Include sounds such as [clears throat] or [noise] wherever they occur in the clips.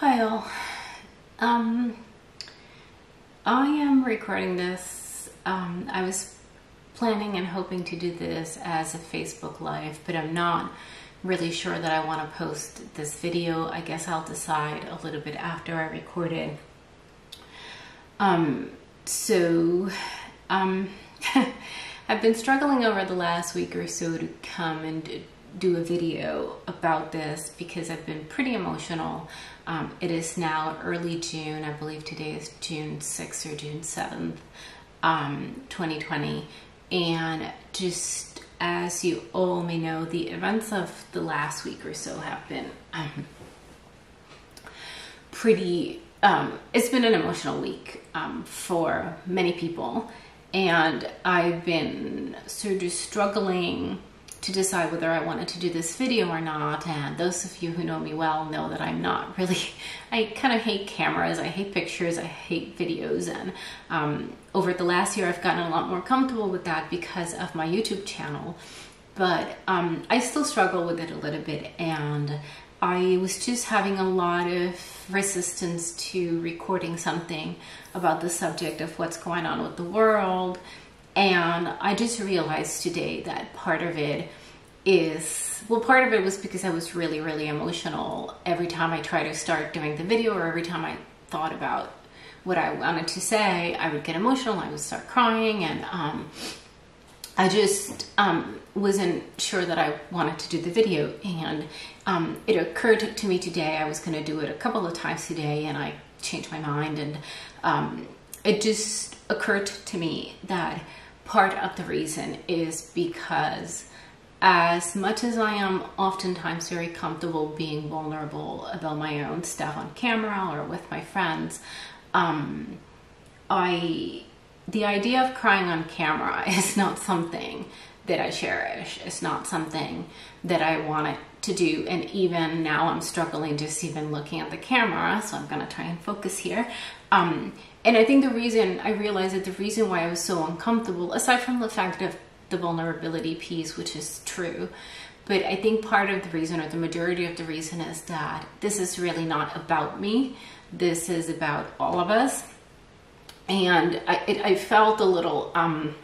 Hi all. Um, I am recording this. Um, I was planning and hoping to do this as a Facebook Live, but I'm not really sure that I want to post this video. I guess I'll decide a little bit after I record it. Um, so, um, [laughs] I've been struggling over the last week or so to come and do a video about this because I've been pretty emotional. Um, it is now early June. I believe today is June 6th or June 7th, um, 2020. And just as you all may know, the events of the last week or so have been um, pretty, um, it's been an emotional week um, for many people. And I've been sort of struggling to decide whether I wanted to do this video or not. And those of you who know me well know that I'm not really, [laughs] I kind of hate cameras, I hate pictures, I hate videos. And um, over the last year, I've gotten a lot more comfortable with that because of my YouTube channel. But um, I still struggle with it a little bit. And I was just having a lot of resistance to recording something about the subject of what's going on with the world and I just realized today that part of it is, well, part of it was because I was really, really emotional every time I tried to start doing the video or every time I thought about what I wanted to say, I would get emotional, I would start crying, and um, I just um, wasn't sure that I wanted to do the video. And um, it occurred to me today, I was going to do it a couple of times today, and I changed my mind. And um, it just occurred to me that part of the reason is because as much as I am oftentimes very comfortable being vulnerable about my own stuff on camera or with my friends, um, I the idea of crying on camera [laughs] is not something that I cherish. It's not something that I wanted to do. And even now I'm struggling just even looking at the camera. So I'm going to try and focus here. Um, and I think the reason I realized that the reason why I was so uncomfortable, aside from the fact of the vulnerability piece, which is true, but I think part of the reason, or the majority of the reason, is that this is really not about me. This is about all of us. And I, it, I felt a little, um,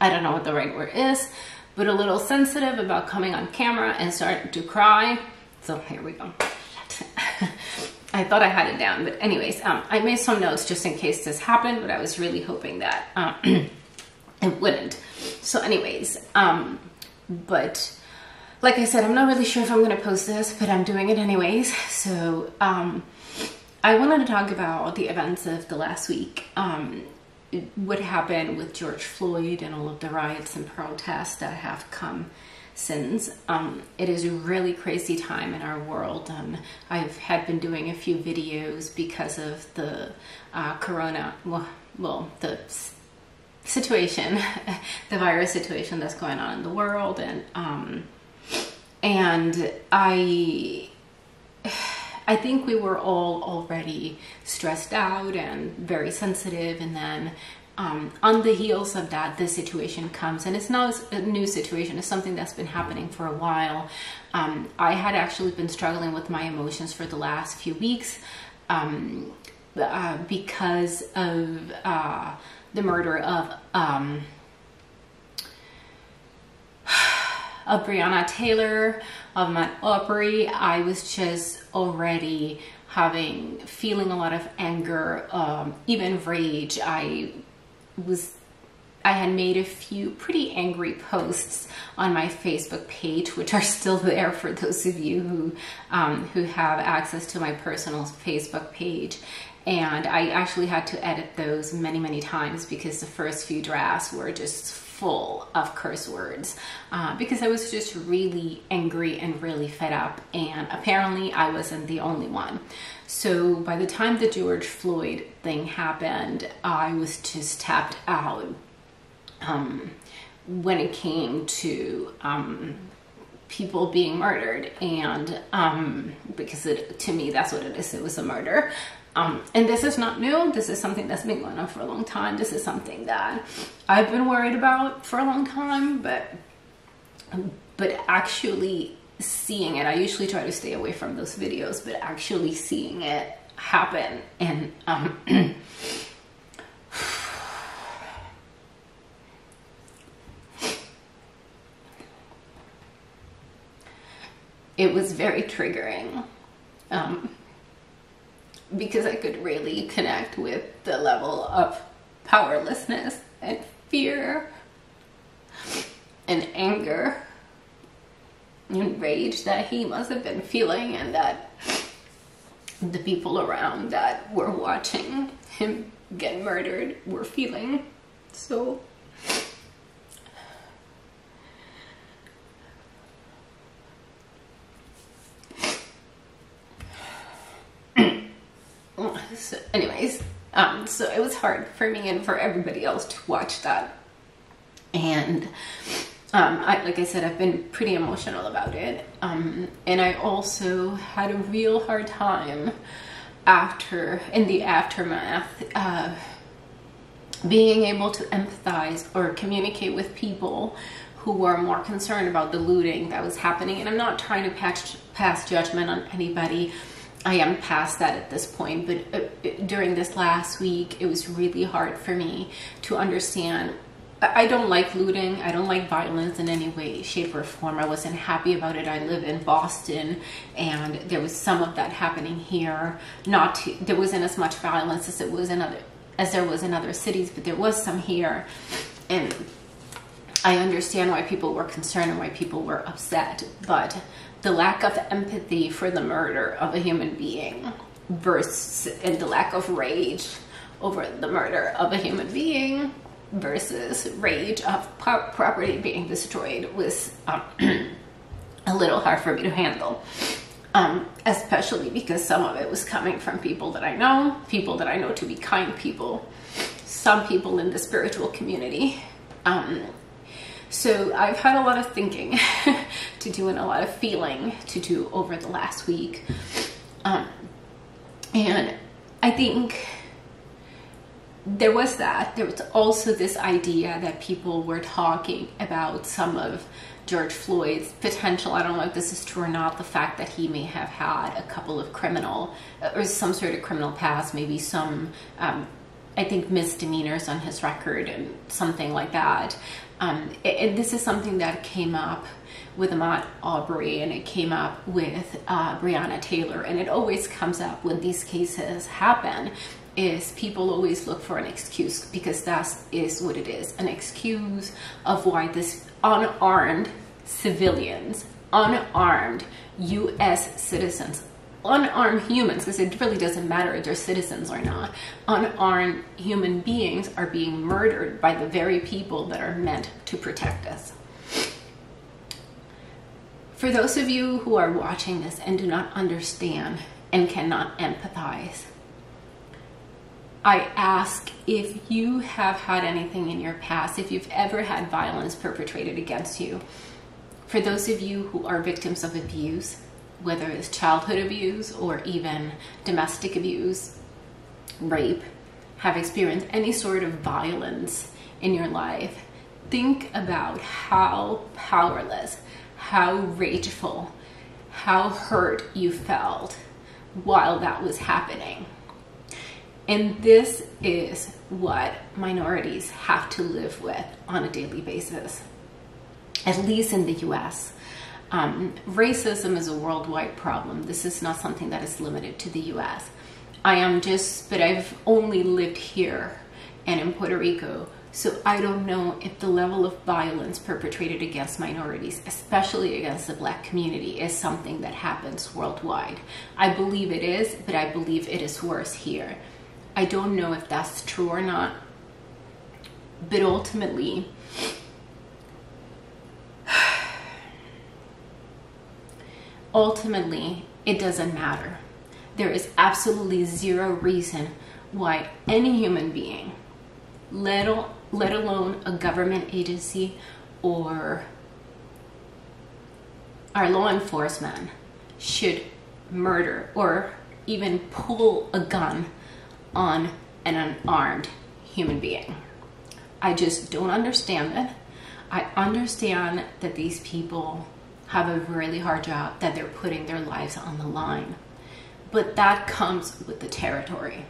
I don't know what the right word is, but a little sensitive about coming on camera and starting to cry. So here we go. [laughs] [laughs] I thought I had it down, but anyways, um, I made some notes just in case this happened, but I was really hoping that um, [clears throat] it wouldn't. So anyways, um, but like I said, I'm not really sure if I'm going to post this, but I'm doing it anyways. So um, I wanted to talk about the events of the last week. Um, what happened with George Floyd and all of the riots and protests that have come since. Um, it is a really crazy time in our world. and I've had been doing a few videos because of the uh, corona, well, well, the situation, [laughs] the virus situation that's going on in the world. And, um, and I, [sighs] I think we were all already stressed out and very sensitive. And then um, on the heels of that, this situation comes, and it's not a new situation, it's something that's been happening for a while. Um, I had actually been struggling with my emotions for the last few weeks um, uh, because of uh, the murder of, um, [sighs] of Breonna Taylor, of Ahmaud Arbery. I was just already having feeling a lot of anger um, even rage i was I had made a few pretty angry posts on my Facebook page, which are [laughs] still there for those of you who um, who have access to my personal Facebook page. And I actually had to edit those many, many times because the first few drafts were just full of curse words uh, because I was just really angry and really fed up. And apparently, I wasn't the only one. So by the time the George Floyd thing happened, I was just tapped out um, when it came to um, people being murdered. And um, because it, to me, that's what it is. It was a murder. Um, and this is not new. This is something that's been going on for a long time. This is something that I've been worried about for a long time, but but actually seeing it, I usually try to stay away from those videos, but actually seeing it happen and um, [clears throat] it was very triggering um, because I could really connect with the level of powerlessness and fear and anger and rage that he must have been feeling and that the people around that were watching him get murdered were feeling. So so anyways, um, so it was hard for me and for everybody else to watch that. And um, I, like I said, I've been pretty emotional about it. Um, and I also had a real hard time after, in the aftermath, uh, being able to empathize or communicate with people who were more concerned about the looting that was happening. And I'm not trying to pass judgment on anybody. I am past that at this point, but uh, during this last week, it was really hard for me to understand I don't like looting. I don't like violence in any way, shape, or form. I wasn't happy about it. I live in Boston, and there was some of that happening here. Not to, there wasn't as much violence as it was in other as there was in other cities, but there was some here, and I understand why people were concerned and why people were upset. But the lack of empathy for the murder of a human being versus and the lack of rage over the murder of a human being versus rage of property being destroyed was um, [clears throat] a little hard for me to handle. Um, especially because some of it was coming from people that I know, people that I know to be kind people, some people in the spiritual community. Um, so I've had a lot of thinking [laughs] to do and a lot of feeling to do over the last week. Um, and I think there was that. There was also this idea that people were talking about some of George Floyd's potential. I don't know if this is true or not. The fact that he may have had a couple of criminal or some sort of criminal past, maybe some, um, I think, misdemeanors on his record and something like that. Um, this is something that came up with Ahmaud Arbery and it came up with uh, Breonna Taylor. And it always comes up when these cases happen is people always look for an excuse because that is what it is an excuse of why this unarmed civilians, unarmed US citizens, unarmed humans, because it really doesn't matter if they're citizens or not, unarmed human beings are being murdered by the very people that are meant to protect us. For those of you who are watching this and do not understand and cannot empathize, I ask if you have had anything in your past, if you've ever had violence perpetrated against you. For those of you who are victims of abuse, whether it's childhood abuse or even domestic abuse, rape, have experienced any sort of violence in your life, think about how powerless, how rageful, how hurt you felt while that was happening. And this is what minorities have to live with on a daily basis, at least in the US. Um, racism is a worldwide problem. This is not something that is limited to the US. I am just, but I've only lived here and in Puerto Rico, so I don't know if the level of violence perpetrated against minorities, especially against the black community, is something that happens worldwide. I believe it is, but I believe it is worse here. I don't know if that's true or not. But ultimately, ultimately, it doesn't matter. There is absolutely zero reason why any human being, let, let alone a government agency or our law enforcement, should murder or even pull a gun on an unarmed human being. I just don't understand it. I understand that these people have a really hard job, that they're putting their lives on the line. But that comes with the territory.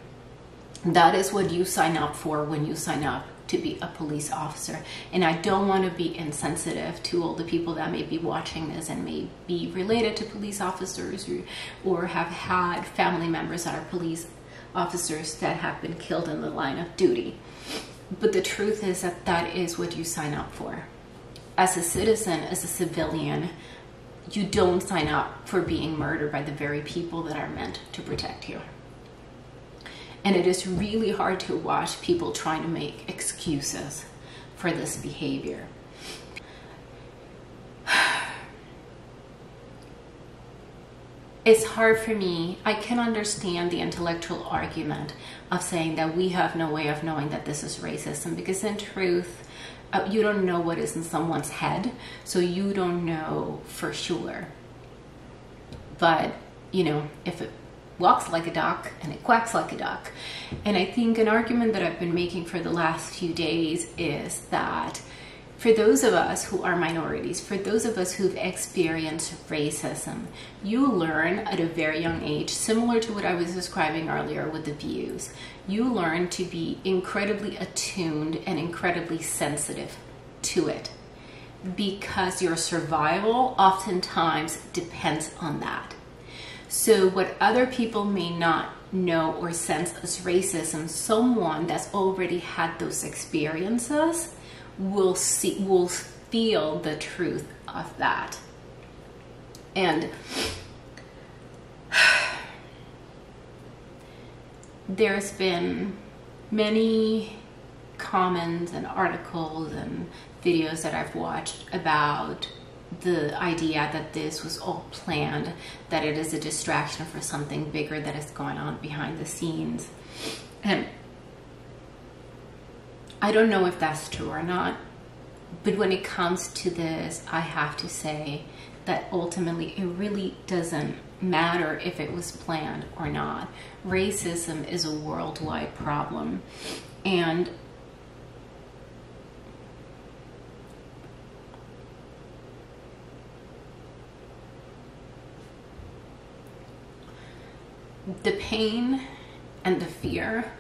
That is what you sign up for when you sign up to be a police officer. And I don't want to be insensitive to all the people that may be watching this and may be related to police officers or, or have had family members that are police officers that have been killed in the line of duty. But the truth is that that is what you sign up for. As a citizen, as a civilian, you don't sign up for being murdered by the very people that are meant to protect you. And it is really hard to watch people trying to make excuses for this behavior. [sighs] It's hard for me. I can understand the intellectual argument of saying that we have no way of knowing that this is racism because, in truth, uh, you don't know what is in someone's head, so you don't know for sure. But, you know, if it walks like a duck and it quacks like a duck. And I think an argument that I've been making for the last few days is that for those of us who are minorities, for those of us who've experienced racism, you learn at a very young age, similar to what I was describing earlier with the views, you learn to be incredibly attuned and incredibly sensitive to it because your survival oftentimes depends on that. So, what other people may not know or sense as racism, someone that's already had those experiences will see, will feel the truth of that. And [sighs] there's been many comments and articles and videos that I've watched about the idea that this was all planned, that it is a distraction for something bigger that is going on behind the scenes. And I don't know if that's true or not, but when it comes to this, I have to say that ultimately it really doesn't matter if it was planned or not. Racism is a worldwide problem. And the pain and the fear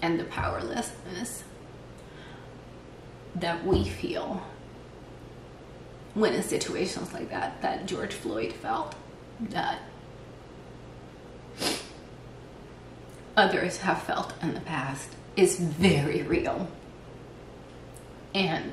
and the powerlessness that we feel when in situations like that that George Floyd felt that others have felt in the past is very real. And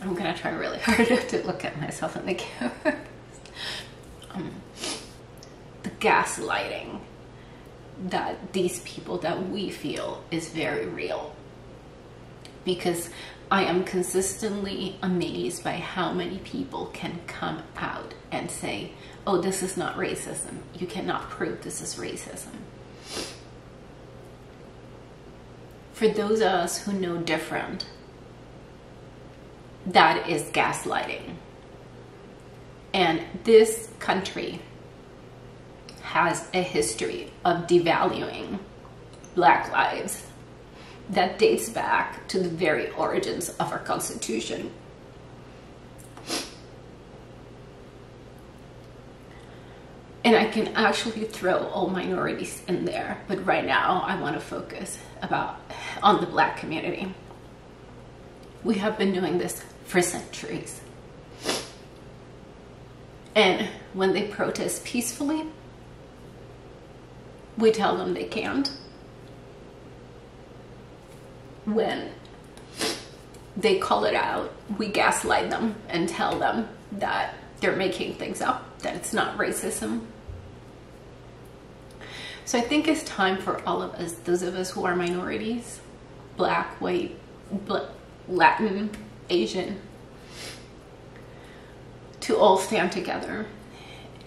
I'm gonna try really hard [laughs] to look at myself in the camera. um, the gaslighting that these people that we feel is very real. Because I am consistently amazed by how many people can come out and say, oh, this is not racism. You cannot prove this is racism. For those of us who know different, that is gaslighting. And this country has a history of devaluing black lives that dates back to the very origins of our Constitution. And I can actually throw all minorities in there, but right now I want to focus about on the black community. We have been doing this for centuries. And when they protest peacefully, we tell them they can't. When they call it out, we gaslight them and tell them that they're making things up, that it's not racism. So I think it's time for all of us, those of us who are minorities, black, white, Latin, Asian, to all stand together.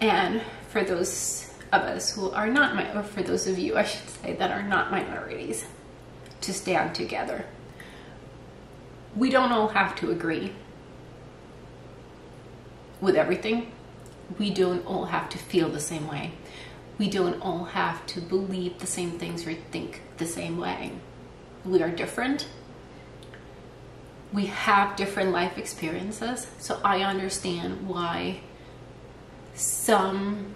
And for those of us who are not, my, or for those of you, I should say, that are not minorities, to stand together. We don't all have to agree with everything. We don't all have to feel the same way. We don't all have to believe the same things or think the same way. We are different. We have different life experiences. So I understand why some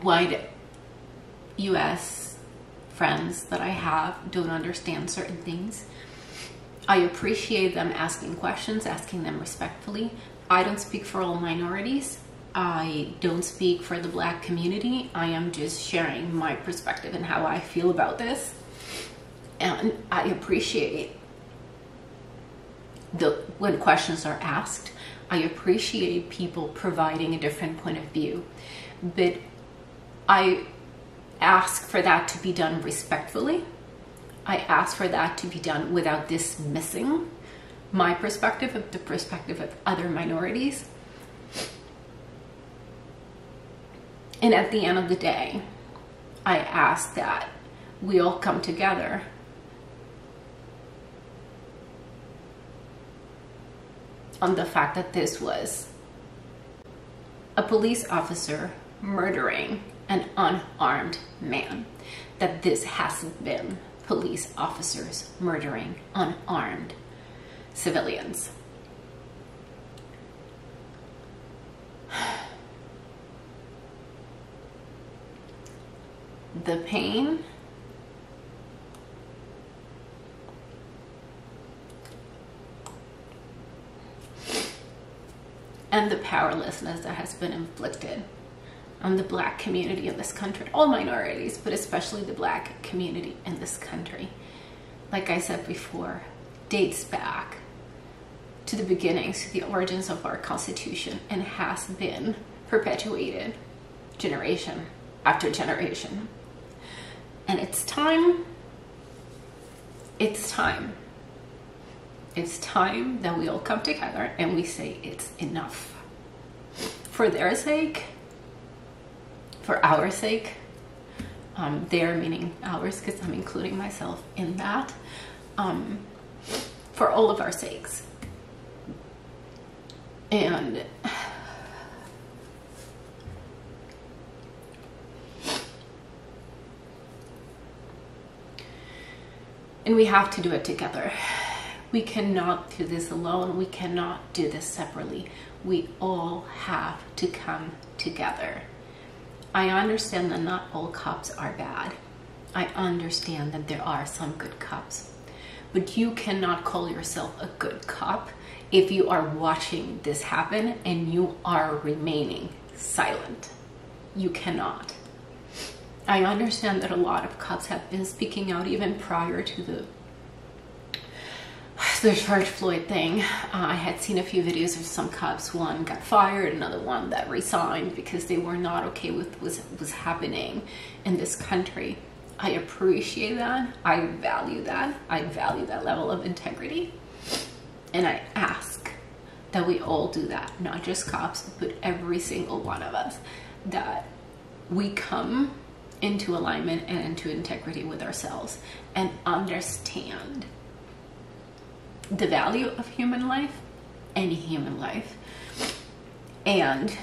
white US friends that I have don't understand certain things. I appreciate them asking questions, asking them respectfully. I don't speak for all minorities. I don't speak for the black community. I am just sharing my perspective and how I feel about this. And I appreciate the when questions are asked. I appreciate people providing a different point of view. But I ask for that to be done respectfully. I ask for that to be done without dismissing my perspective of the perspective of other minorities. And at the end of the day, I ask that we all come together on the fact that this was a police officer murdering an unarmed man. That this hasn't been police officers murdering unarmed civilians. [sighs] The pain the powerlessness that has been inflicted on the black community in this country, all minorities, but especially the black community in this country. Like I said before, dates back to the beginnings, to the origins of our Constitution, and has been perpetuated generation after generation. And it's time, it's time, it's time that we all come together and we say it's enough. For their sake, for our sake, um, their meaning ours, because I'm including myself in that, um, for all of our sakes. And [sighs] and we have to do it together. We cannot do this alone. We cannot do this separately. We all have to come together. I understand that not all cops are bad. I understand that there are some good cops. But you cannot call yourself a good cop if you are watching this happen and you are remaining silent. You cannot. I understand that a lot of cops have been speaking out even prior to the [laughs] the George Floyd thing. Uh, I had seen a few videos of some cops. One got fired, another one that resigned because they were not okay with what was, was happening in this country. I appreciate that. I value that. I value that level of integrity. And I ask that we all do that, not just cops, but every single one of us, that we come into alignment and into integrity with ourselves and understand the value of human life, any human life, and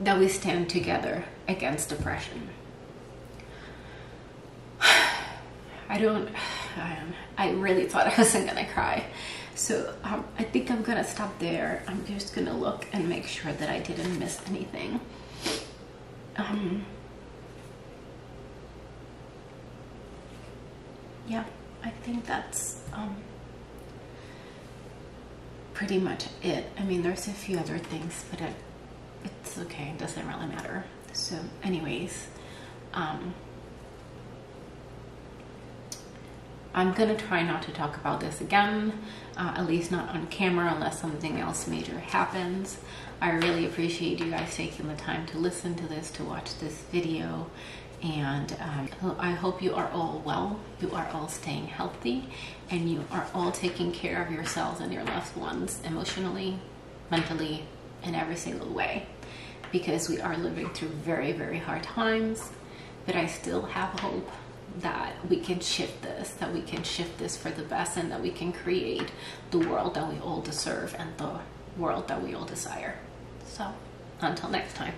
that we stand together against oppression. [sighs] I don't, [sighs] I really thought [laughs] I wasn't gonna cry. So um, I think I'm gonna stop there. I'm just gonna look and make sure that I didn't miss anything. Um, yeah. I think that's um, pretty much it. I mean, there's a few other things, but it, it's okay. It doesn't really matter. So anyways, um, I'm gonna try not to talk about this again, uh, at least not on camera unless something else major happens. I really appreciate you guys taking the time to listen to this, to watch this video, and um, I hope you are all well, you are all staying healthy, and you are all taking care of yourselves and your loved ones emotionally, mentally, in every single way. because we are living through very, very hard times. But I still have hope that we can shift this, that we can shift this for the best, and that we can create the world that we all deserve and the world that we all desire. So, until next time.